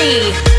Killing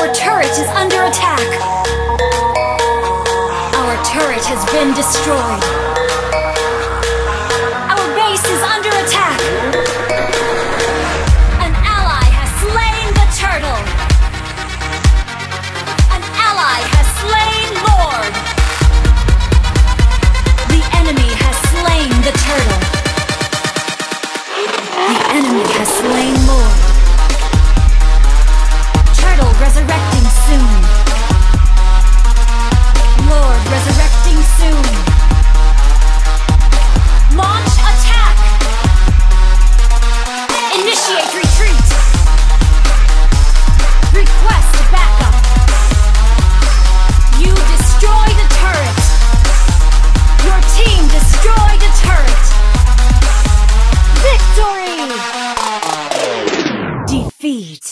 Our turret is under attack! Our turret has been destroyed! Our base is under attack! An ally has slain the turtle! An ally has slain Lord! The enemy has slain the turtle! The enemy has slain Lord! Resurrecting soon! Lord resurrecting soon! Launch attack! Initiate retreat! Request backup! You destroy the turret! Your team destroyed a turret! Victory! Defeat!